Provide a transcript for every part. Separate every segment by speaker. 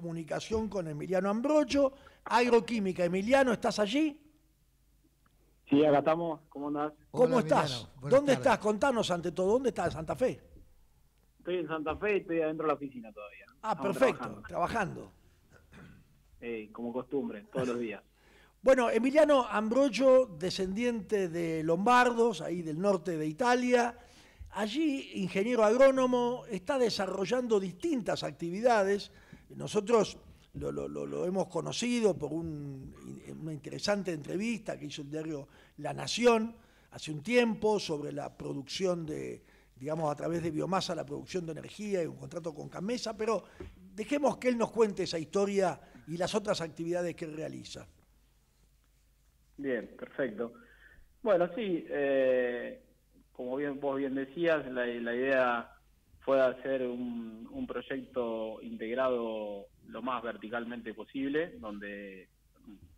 Speaker 1: comunicación con Emiliano Ambrocho, Agroquímica. Emiliano, ¿estás allí?
Speaker 2: Sí, acá estamos. ¿Cómo andás?
Speaker 1: ¿Cómo estás? ¿Dónde estás? Contanos ante todo, ¿dónde estás? ¿En Santa Fe?
Speaker 2: Estoy en Santa Fe y estoy adentro de la oficina todavía.
Speaker 1: Ah, perfecto, trabajando.
Speaker 2: Eh, como costumbre, todos los días.
Speaker 1: Bueno, Emiliano Ambrogio, descendiente de lombardos, ahí del norte de Italia, allí ingeniero agrónomo, está desarrollando distintas actividades. Nosotros lo, hemos conocido por una interesante entrevista que hizo el diario La Nación hace un tiempo sobre la producción de, digamos, a través de biomasa, la producción de energía y un contrato con Camesa, pero dejemos que él nos cuente esa historia y las otras actividades que él realiza.
Speaker 2: Bien, perfecto. Bueno, sí, eh, como bien vos bien decías, la, idea fue hacer un, proyecto integrado lo más verticalmente posible, donde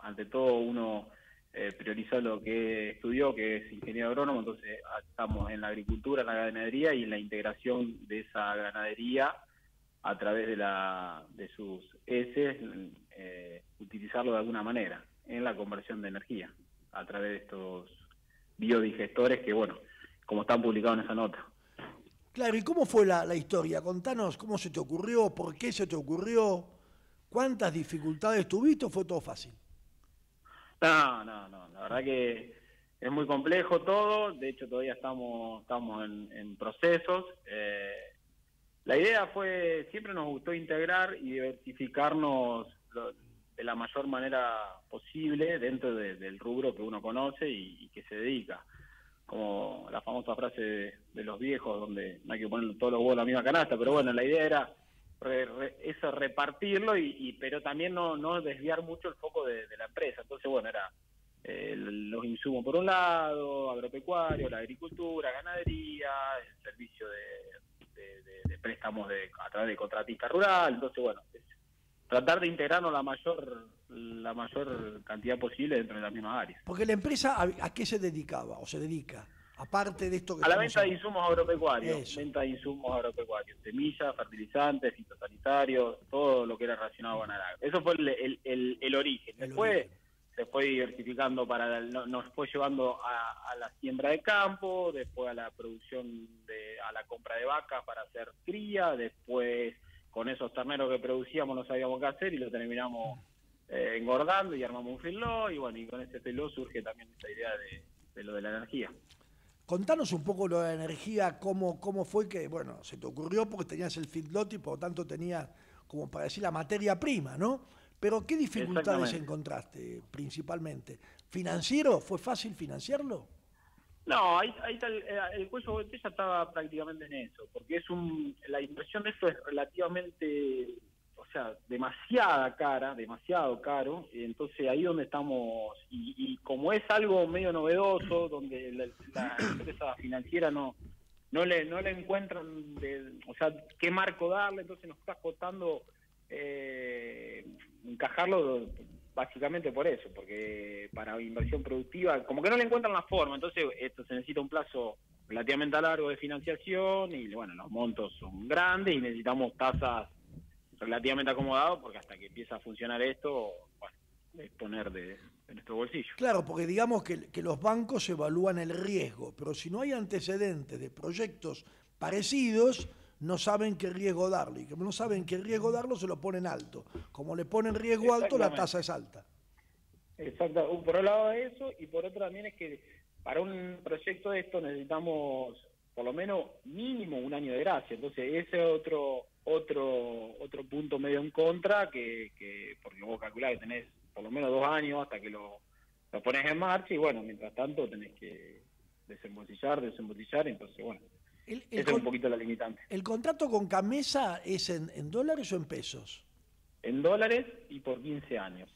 Speaker 2: ante todo uno eh, priorizó lo que estudió, que es ingeniero agrónomo, entonces estamos en la agricultura, en la ganadería y en la integración de esa ganadería a través de, la, de sus heces, eh, utilizarlo de alguna manera en la conversión de energía a través de estos biodigestores que, bueno, como están publicados en esa nota.
Speaker 1: Claro, ¿y cómo fue la, historia? Contanos cómo se te ocurrió, por qué se te ocurrió, cuántas dificultades tuviste o fue todo fácil.
Speaker 2: No, no, no, la verdad que es muy complejo todo, de hecho todavía estamos, estamos en, procesos. Eh, la idea fue, siempre nos gustó integrar y diversificarnos de la mayor manera posible dentro del rubro que uno conoce y, que se dedica. Como la famosa frase de, los viejos, donde no hay que poner todos los huevos en la misma canasta, pero bueno, la idea era eso repartirlo y, pero también no, no desviar mucho el foco de, la empresa. Entonces bueno era eh, los insumos por un lado agropecuario la agricultura ganadería el servicio de, préstamos de a través de contratista rural. Entonces bueno tratar de integrarnos la mayor la mayor cantidad posible dentro de las mismas áreas.
Speaker 1: Porque la empresa a, qué se dedicaba o se dedica, aparte de esto que
Speaker 2: a la venta de insumos agropecuarios, venta de insumos agropecuarios, semillas, fertilizantes, fitosanitarios, todo lo que era relacionado con el Eso fue el, el, el, origen. Después se fue diversificando para nos fue llevando a, a, la siembra de campo, después a la producción de a la compra de vacas para hacer cría, después con esos terneros que producíamos no sabíamos qué hacer y lo terminamos eh, engordando y armamos un filó y bueno, y con ese filó surge también esta idea de, lo de la energía.
Speaker 1: Contanos un poco lo de la energía, cómo, cómo fue que, bueno, se te ocurrió porque tenías el feedlot y por lo tanto tenías, como para decir, la materia prima, ¿no? Pero ¿qué dificultades encontraste principalmente? ¿Financiero? ¿Fue fácil financiarlo?
Speaker 2: No, ahí, ahí el, eh, el, cuello botella estaba prácticamente en eso, porque es un, la inversión de esto es relativamente, o sea, demasiada cara, demasiado caro, entonces ahí donde estamos, y, como es algo medio novedoso, donde la, empresa financiera no no le no le encuentran, de, o sea, qué marco darle, entonces nos está costando eh, encajarlo básicamente por eso, porque para inversión productiva, como que no le encuentran la forma, entonces esto se necesita un plazo relativamente largo de financiación y bueno, los montos son grandes y necesitamos tasas relativamente acomodadas porque hasta que empieza a funcionar esto, bueno, es poner de, nuestro bolsillo.
Speaker 1: Claro, porque digamos que, que los bancos evalúan el riesgo, pero si no hay antecedentes de proyectos parecidos, no saben qué riesgo darle. Y como no saben qué riesgo darlo, se lo ponen alto. Como le ponen riesgo alto, la tasa es alta.
Speaker 2: Exacto. Por un lado eso, y por otro también es que para un proyecto de esto necesitamos por lo menos mínimo un año de gracia. Entonces, ese es otro otro otro punto medio en contra, que, que porque vos calculás que tenés por lo menos dos años hasta que lo, lo pones en marcha, y bueno, mientras tanto tenés que desembolsillar, desembolsillar, entonces bueno, el, es un poquito la limitante.
Speaker 1: ¿El contrato con Camesa es en, dólares o en pesos?
Speaker 2: En dólares y por 15 años.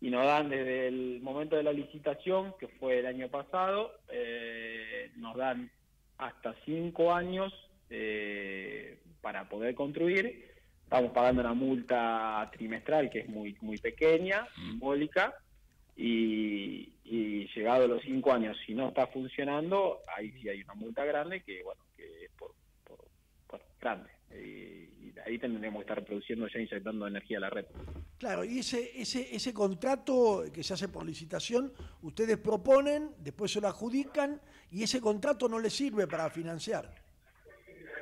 Speaker 2: Y nos dan desde el momento de la licitación, que fue el año pasado, eh, nos dan hasta 5 años eh, para poder construir. Estamos pagando una multa trimestral que es muy, muy pequeña, simbólica, y, y llegado a los cinco años, si no está funcionando, ahí sí hay una multa grande que, bueno, que es por, por grande. Y, ahí tendríamos que estar produciendo ya inyectando energía a la red.
Speaker 1: Claro, y ese, ese, ese contrato que se hace por licitación, ustedes proponen, después se lo adjudican y ese contrato no les sirve para financiar.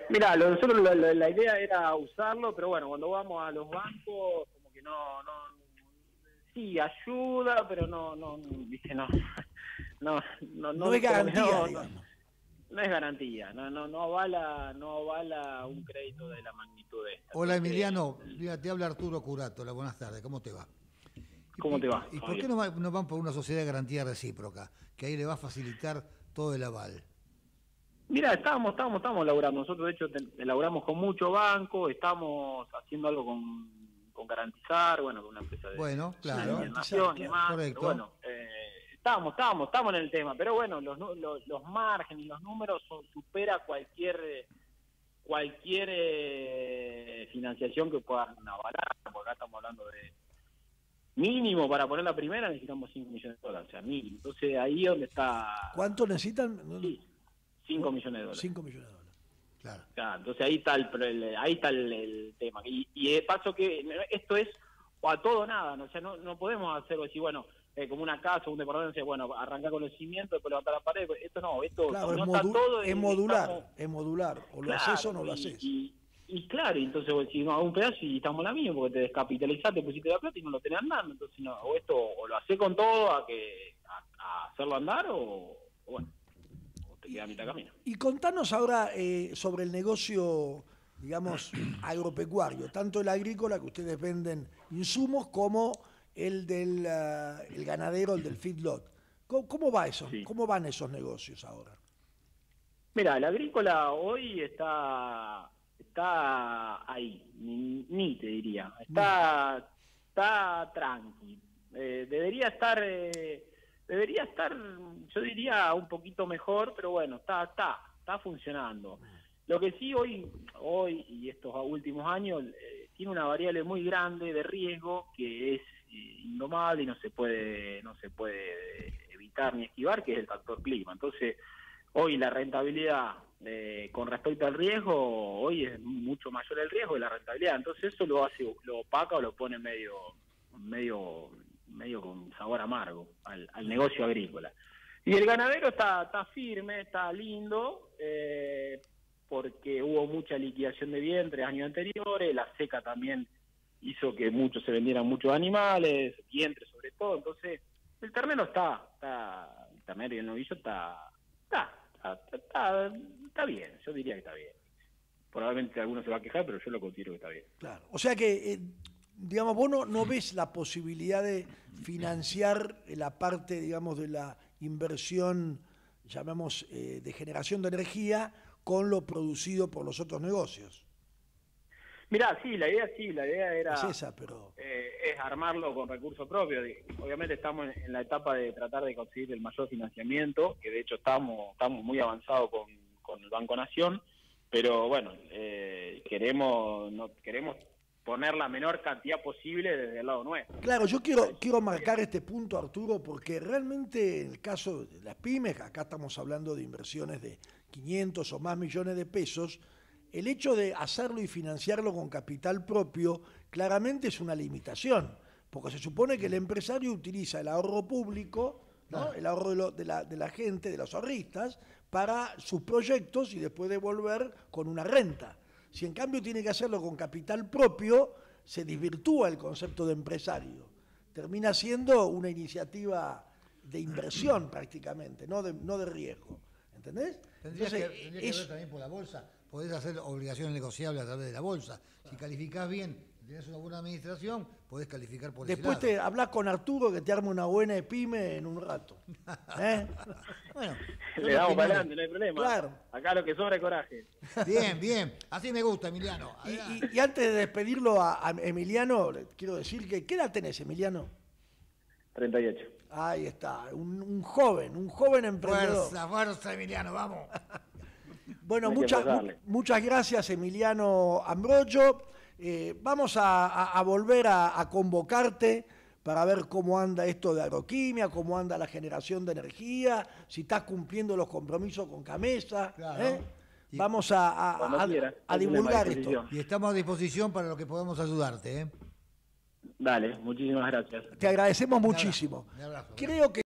Speaker 2: Mira, nosotros la, la, idea era usarlo, pero bueno, cuando vamos a los bancos, como que no, no, sí ayuda, pero no, no, dice no, no, no, no,
Speaker 1: no es garantía,
Speaker 2: no, es garantía, no, no, no avala, no avala un crédito de la magnitud de esta.
Speaker 3: Hola Emiliano, te habla Arturo Curato, la buenas tardes, ¿cómo te va?
Speaker 2: ¿Cómo te va?
Speaker 3: ¿Y por qué no, van por una sociedad de garantía recíproca? Que ahí le va a facilitar todo el aval.
Speaker 2: Mira, estábamos, estábamos, estamos elaborando. Nosotros, de hecho, elaboramos con mucho banco, estamos haciendo algo con, con garantizar, bueno, con una empresa de
Speaker 3: bueno, claro,
Speaker 2: y demás. Correcto. bueno, eh, estamos, estamos, estamos en el tema, pero bueno, los, los, los márgenes y los números son, supera cualquier cualquier eh, financiación que puedan avalar, porque acá estamos hablando de mínimo para poner la primera necesitamos 5 millones de dólares, o sea, mínimo. Entonces ahí es donde está...
Speaker 1: ¿Cuánto necesitan?
Speaker 2: 5 millones de dólares.
Speaker 1: 5 millones de dólares.
Speaker 2: Claro. entonces ahí está el, ahí está el, tema. Y, y de paso que esto es o a todo nada, ¿no? o sea, no, no podemos hacerlo así, bueno, eh, como una casa, un departamento, bueno, arrancar con el cimiento, después levantar la pared, esto no, esto
Speaker 1: claro,
Speaker 2: no
Speaker 1: está todo es modular, es modular, o lo haces o no lo haces.
Speaker 2: Y, y, claro, entonces si no hago un pedazo y estamos la misma, porque te descapitalizaste, pusiste la plata y no lo tenés andando, entonces no, o esto o lo haces con todo a que a, hacerlo andar o, bueno, queda a mitad camino.
Speaker 1: Y contanos ahora eh, sobre el negocio digamos, agropecuario, tanto el agrícola que ustedes venden insumos como el del uh, el ganadero, el del feedlot. ¿Cómo, cómo va eso? ¿Cómo van esos negocios ahora?
Speaker 2: Mira, el agrícola hoy está está ahí, ni, te diría, está está tranqui. Eh, debería estar eh, debería estar, yo diría un poquito mejor, pero bueno, está está está funcionando. Lo que sí hoy hoy y estos últimos años eh, tiene una variable muy grande de riesgo que es indomable y no se puede no se puede evitar ni esquivar que es el factor clima entonces hoy la rentabilidad eh, con respecto al riesgo hoy es mucho mayor el riesgo de la rentabilidad entonces eso lo hace lo opaca o lo pone medio medio con sabor amargo al, negocio agrícola y el ganadero está está firme está lindo eh, porque hubo mucha liquidación de vientres años anteriores la seca también hizo que muchos se vendieran muchos animales, vientres sobre todo, entonces el ternero está, está el ternero y el novillo está, está, está, está, bien, yo diría que está bien. Probablemente alguno se va a quejar, pero yo lo considero que está bien.
Speaker 1: Claro, o sea que, eh, digamos, vos no, no ves la posibilidad de financiar la parte, digamos, de la inversión, llamamos, eh, de generación de energía con lo producido por los otros negocios.
Speaker 2: Mirá, sí, la idea sí, la idea era
Speaker 1: es, esa, pero...
Speaker 2: Eh, es armarlo con recursos propios. Obviamente estamos en la etapa de tratar de conseguir el mayor financiamiento, que de hecho estamos, estamos muy avanzados con, con el Banco Nación, pero bueno, eh, queremos, no, queremos poner la menor cantidad posible desde el lado nuestro.
Speaker 1: Claro, yo quiero, quiero marcar este punto, Arturo, porque realmente en el caso de las pymes, acá estamos hablando de inversiones de 500 o más millones de pesos, el hecho de hacerlo y financiarlo con capital propio claramente es una limitación, porque se supone que el empresario utiliza el ahorro público, el ahorro de, la, de, la, gente, de los ahorristas, para sus proyectos y después devolver con una renta. Si en cambio tiene que hacerlo con capital propio, se desvirtúa el concepto de empresario. Termina siendo una iniciativa de inversión prácticamente, no de, no de riesgo. ¿Entendés?
Speaker 3: Tendría que, ver también por la bolsa podés hacer obligaciones negociables a través de la bolsa. Si calificás bien, tenés una buena administración, podés calificar por
Speaker 1: Después te hablas con Arturo que te arme una buena pyme en un rato. ¿Eh?
Speaker 2: bueno, le damos para adelante, no hay problema. Claro. Acá lo que sobra es coraje.
Speaker 3: Bien, bien. Así me gusta, Emiliano.
Speaker 1: Y, antes de despedirlo a, Emiliano, quiero decir que, ¿qué edad tenés, Emiliano?
Speaker 2: 38.
Speaker 1: Ahí está, un, un joven, un joven emprendedor.
Speaker 3: Fuerza, fuerza, Emiliano, vamos.
Speaker 1: Bueno, muchas, muchas gracias Emiliano Ambrogio. Eh, vamos a, volver a, convocarte para ver cómo anda esto de agroquimia, cómo anda la generación de energía, si estás cumpliendo los compromisos con Camesa. ¿eh? vamos a,
Speaker 2: quiera,
Speaker 1: divulgar esto.
Speaker 3: Y estamos a disposición para lo que podamos ayudarte. ¿eh?
Speaker 2: Dale, muchísimas gracias.
Speaker 1: Te agradecemos
Speaker 3: Un abrazo,
Speaker 1: muchísimo.
Speaker 3: un abrazo.
Speaker 1: Creo que